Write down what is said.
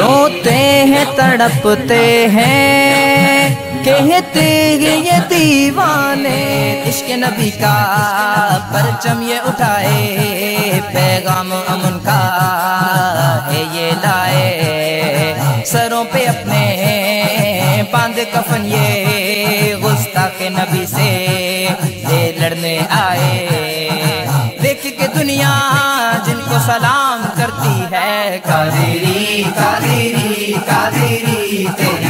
روتے ہیں، تڑپتے ہیں۔ کہتے ہیں یہ دیوانے عشق نبی کا پرچم یہ اٹھائے، پیغام امن کا ہے یہ لائے سروں پہ اپنے باندھ کفن یہ غصہ کے نبی سے یہ لڑنے آئے۔ دیکھ کے دنیا جن کو سلام قادری قادری قادری تیری